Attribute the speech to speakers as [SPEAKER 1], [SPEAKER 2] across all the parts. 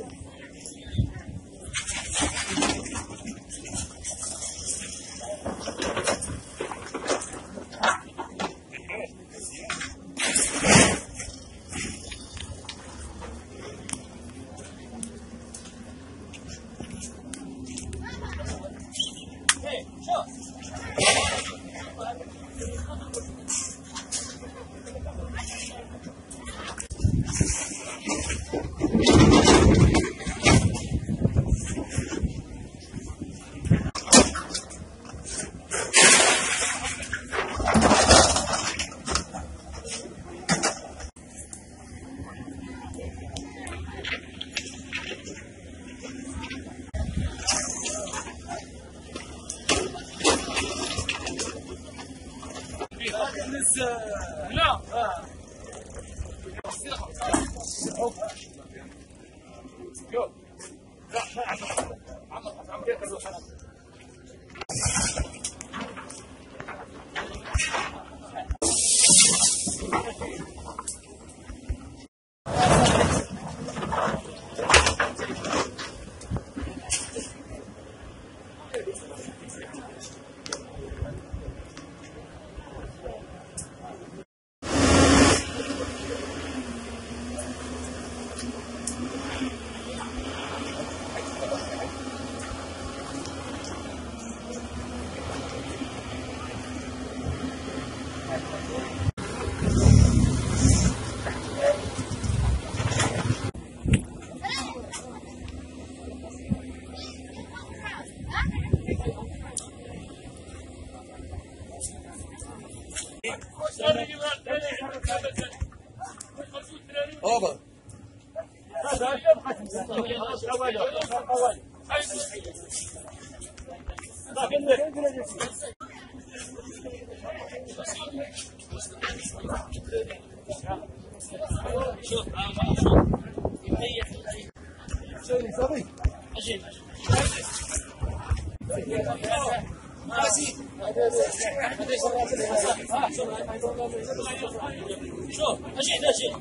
[SPEAKER 1] Awesome. Okay. بابا شوف شوف اش أجي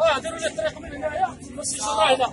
[SPEAKER 1] آه ديروا لي الطريق من هنايا بس ان الله هنا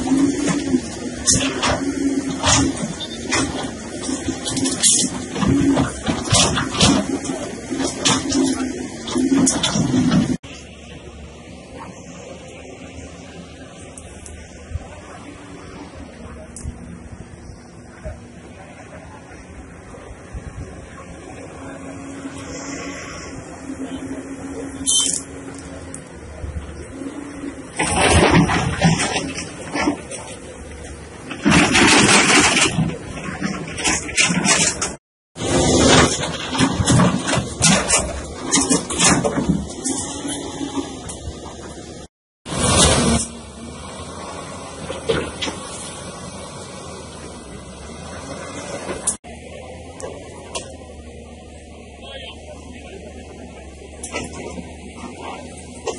[SPEAKER 1] 何だ?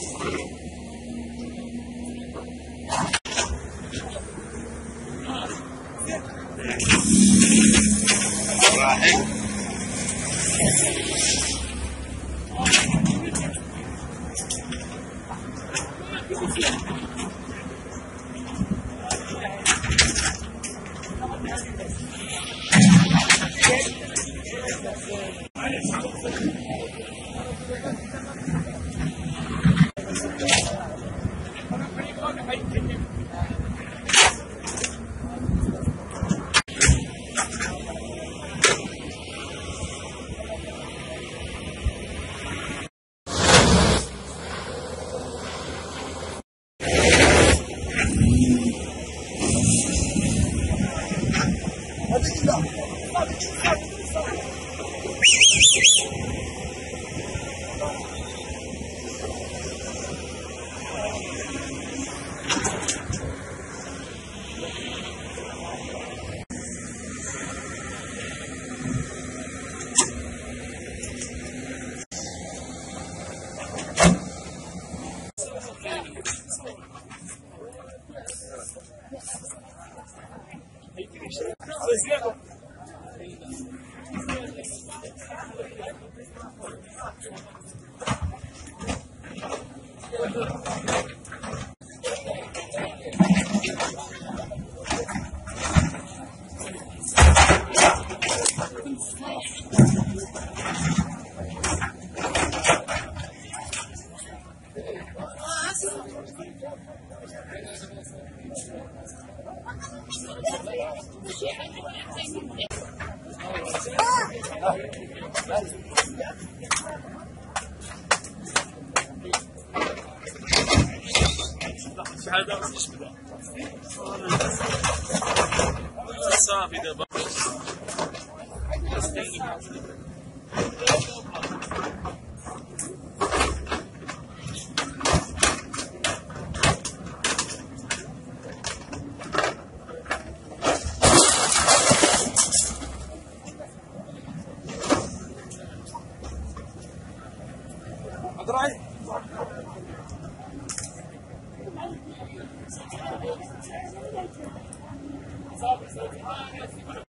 [SPEAKER 1] صافي دابا Запись, запись, запись.